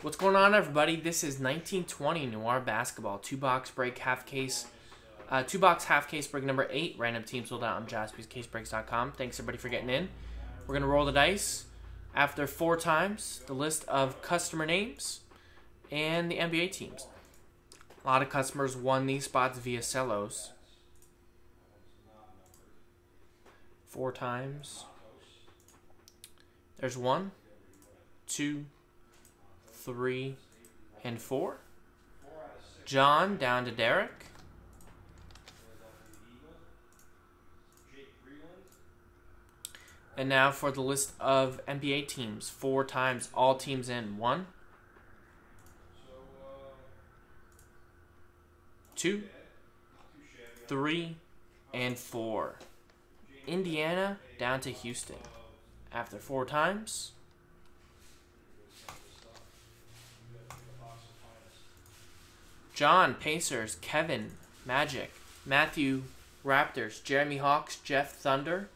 What's going on, everybody? This is 1920 Noir Basketball. Two box break, half case. Uh, two box, half case break number eight. Random team sold out on jaspyscasebreaks.com. Thanks, everybody, for getting in. We're going to roll the dice after four times the list of customer names and the NBA teams. A lot of customers won these spots via cellos. Four times. There's one, two, three, and four. John down to Derek. And now for the list of NBA teams. Four times, all teams in. One, two, three, and four. Indiana down to Houston. After four times. John, Pacers, Kevin, Magic, Matthew, Raptors, Jeremy Hawks, Jeff Thunder,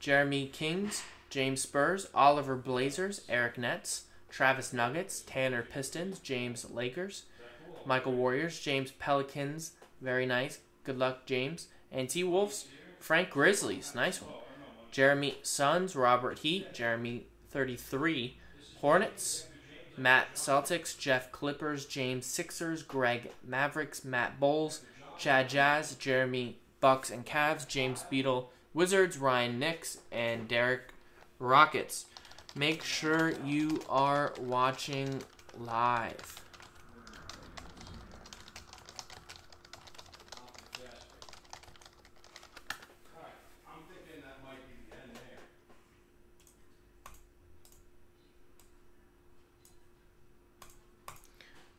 Jeremy Kings, James Spurs, Oliver Blazers, Eric Nets, Travis Nuggets, Tanner Pistons, James Lakers, Michael Warriors, James Pelicans, very nice. Good luck, James. And T Wolves, Frank Grizzlies, nice one. Jeremy Suns, Robert Heat, Jeremy 33, Hornets, Matt Celtics, Jeff Clippers, James Sixers, Greg Mavericks, Matt Bulls, Chad Jazz, Jeremy Bucks and Cavs, James Beadle Wizards, Ryan Knicks, and Derek Rockets. Make sure you are watching live.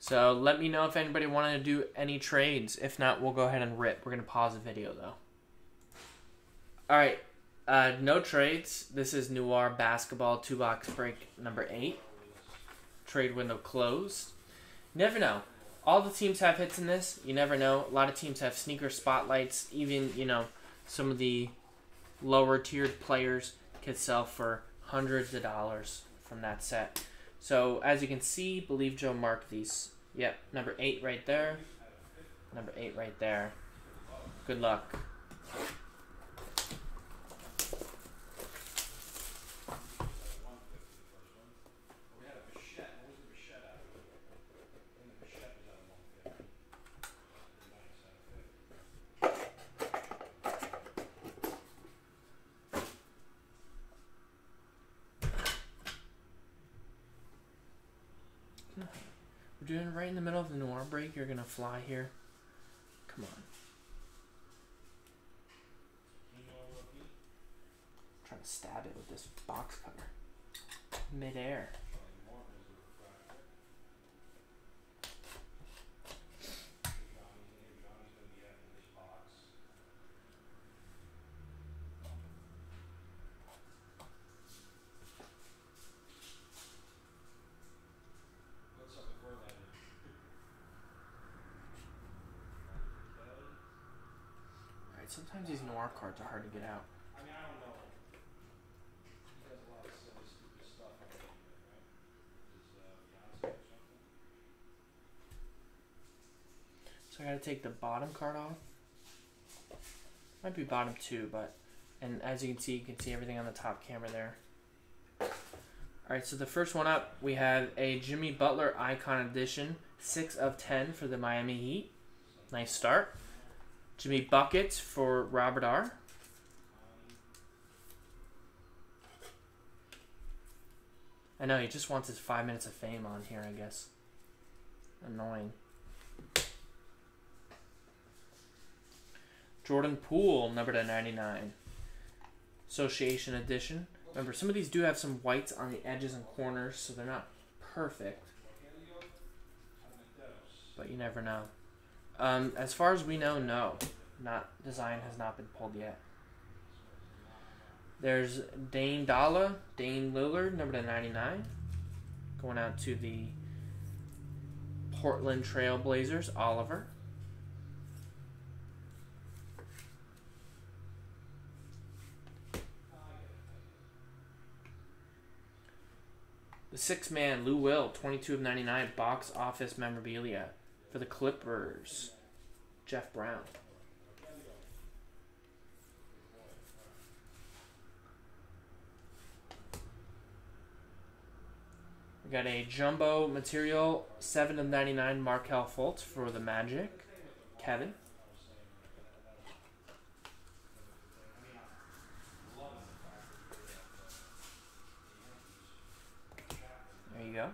So let me know if anybody wanted to do any trades. If not, we'll go ahead and rip. We're gonna pause the video though. All right, uh, no trades. This is Noir Basketball two box break number eight. Trade window closed. Never know. All the teams have hits in this. You never know. A lot of teams have sneaker spotlights. Even you know some of the lower tiered players could sell for hundreds of dollars from that set. So as you can see, believe Joe marked these. Yep, number eight right there. Number eight right there. Good luck. We're doing right in the middle of the noir break. You're gonna fly here. Come on. I'm trying to stab it with this box cutter. Midair. Sometimes these noir cards are hard to get out. So I gotta take the bottom card off. Might be bottom two, but and as you can see, you can see everything on the top camera there. Alright, so the first one up, we have a Jimmy Butler Icon Edition, 6 of 10 for the Miami Heat. Nice start. Jimmy Bucket for Robert R. I know, he just wants his five minutes of fame on here, I guess. Annoying. Jordan Poole, number to 99. Association Edition. Remember, some of these do have some whites on the edges and corners, so they're not perfect. But you never know. Um, as far as we know, no. Not design has not been pulled yet. There's Dame Dolla, Dame Lillard, number to 99. Going out to the Portland Trail Blazers, Oliver. The six man Lou Will, 22 of 99 box office memorabilia for the Clippers. Jeff Brown. We got a jumbo material, 7 of 99 Markelle Fultz for the Magic. Kevin. There you go.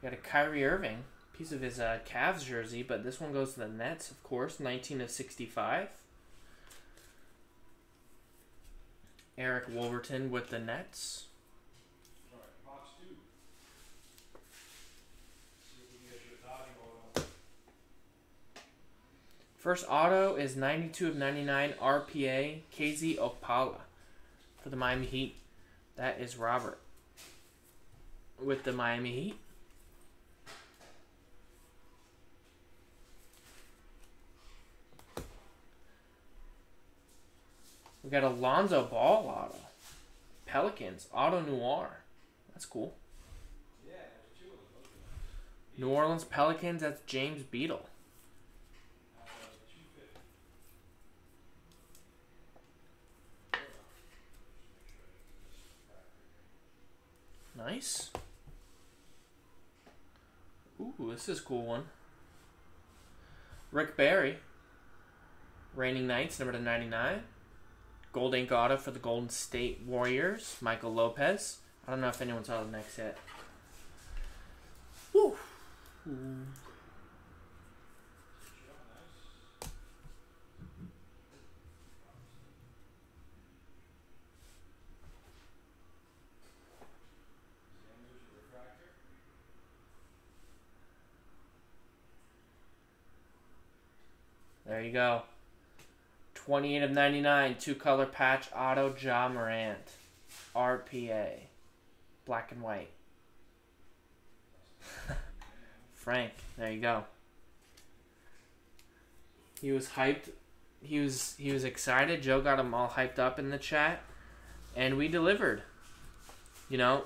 We got a Kyrie Irving, piece of his uh, Cavs jersey, but this one goes to the Nets, of course, 19 of 65. Eric Wolverton with the Nets. First auto is 92 of 99 RPA KZ Okpala for the Miami Heat. That is Robert with the Miami Heat. We got Alonzo Ball auto. Pelicans auto noir. That's cool. New Orleans Pelicans. That's James Beadle. Nice. Ooh, this is a cool one. Rick Barry. Reigning Knights, number to 99. Gold Ink Auto for the Golden State Warriors. Michael Lopez. I don't know if anyone saw the next hit. Woo. There you go. 28 of 99, two color patch auto Ja Morant. RPA. Black and white. Frank, there you go. He was hyped. He was he was excited. Joe got him all hyped up in the chat, and we delivered. You know,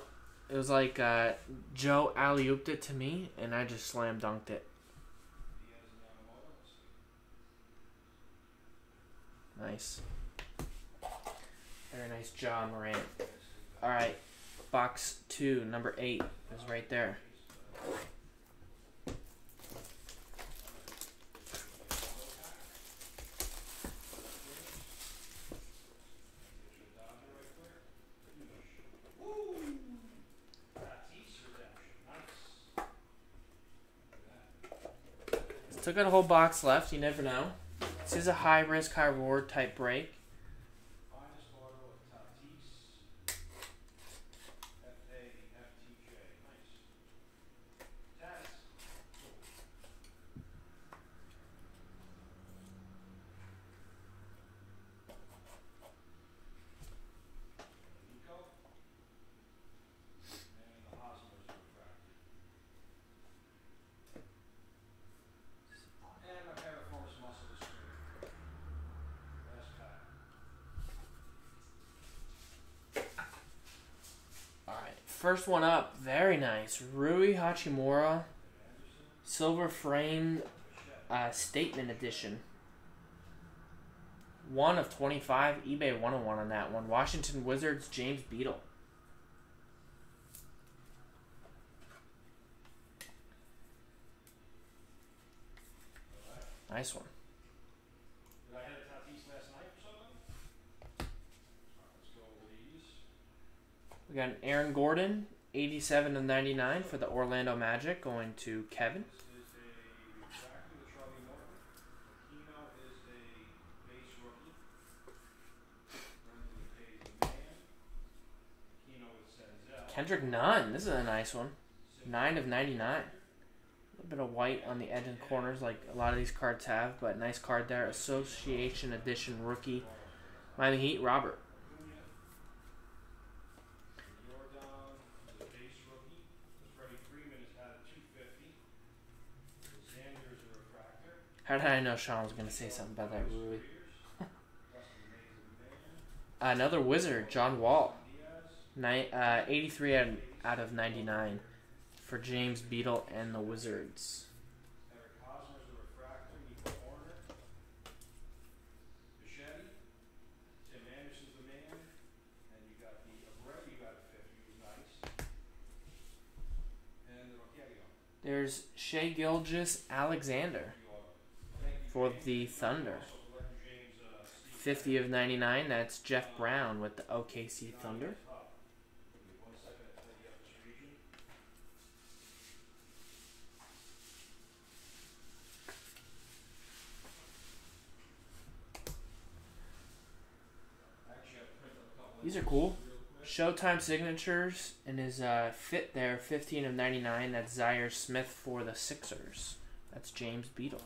it was like uh, Joe alley ooped it to me, and I just slam dunked it. Nice. Very nice job, Morant. All right, box two, number eight is right there. Still got a whole box left. You never know. This is a high risk, high reward type break. First one up, very nice. Rui Hachimura, silver framed uh, statement edition. One of 25, eBay 101 on that one. Washington Wizards, James Beadle. Nice one. We got an Aaron Gordon, 87 of 99 for the Orlando Magic, going to Kevin. Kendrick Nunn, this is a nice one. 9 of 99. A little bit of white on the edge and corners like a lot of these cards have, but nice card there. Association Edition rookie. Miami Heat, Robert. How did I know Sean was going to say something about that Rui? Another wizard, John Wall. Ni- uh, 83 out, out of 99 for James Beadle and the Wizards. There's Shai Gilgeous-Alexander the auto. Thank you, for the Thunder. Also collecting James, uh, Steve 50 of 99. That's Jeff Brown with the OKC Thunder. These are cool. Showtime signatures and his uh, fit there, 15 of 99. That's Zhaire Smith for the Sixers. That's James Beadle.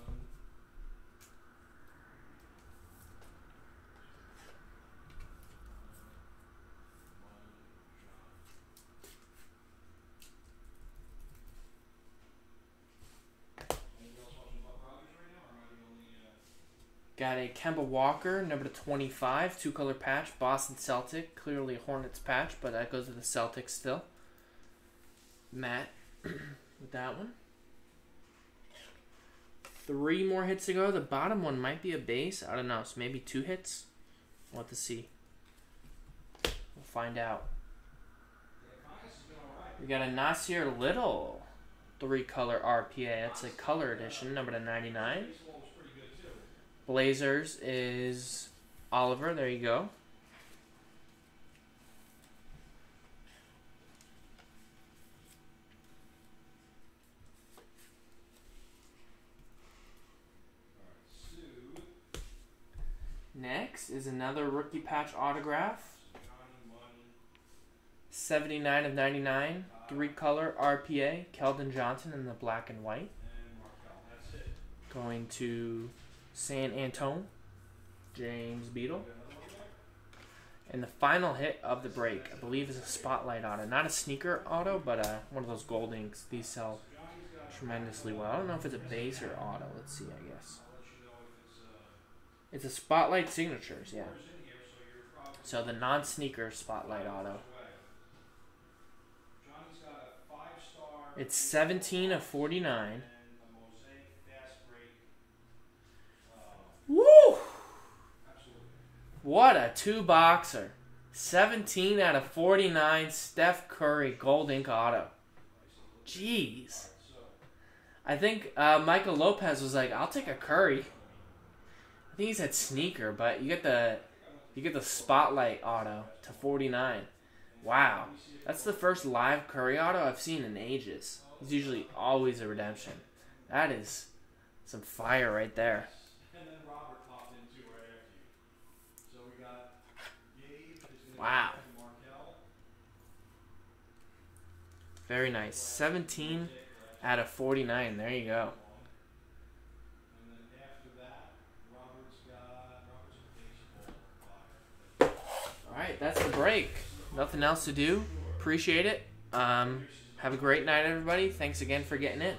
Anybody else watching Buck Rogers right now, or am I the only, uh, Got a Kemba Walker, number to 25, two color patch, Boston Celtic. Clearly a Hornets patch, but that goes to the Celtics still. Matt with that one. Three more hits to go. The bottom one might be a base. I don't know. So maybe two hits. We'll have to see. We'll find out. We got a Nassir Little, three color RPA. That's a color edition, number to 99. Baseball was pretty good too. Blazers is Oliver. There you go. Next is another rookie patch autograph. 79 of 99. Three color RPA. Keldon Johnson in the black and white. Going to San Antone. James Beadle. And the final hit of the break, I believe, is a spotlight auto. Not a sneaker auto, but uh, one of those gold inks. These sell tremendously well. I don't know if it's a base or auto. Let's see, I guess. It's. A spotlight signatures, yeah. so the non sneaker spotlight auto. It's 17 of 49. And a mosaic fast break. Uh, Woo! absolutely. What a two boxer. 17 out of 49 Steph Curry gold ink auto. Jeez. I think uh, Michael Lopez was like, I'll take a Curry. I think he said sneaker, but you get the you get the spotlight auto to 49. Wow. That's the first live Curry auto I've seen in ages. It's usually always a redemption. That is some fire right there. and then Robert popped in too right after you. So we got Gabe is gonna Wow. Very nice. 17 out of 49. There you go. All right, that's the break. Nothing else to do. Appreciate it. Um, have a great night, everybody. Thanks again for getting it.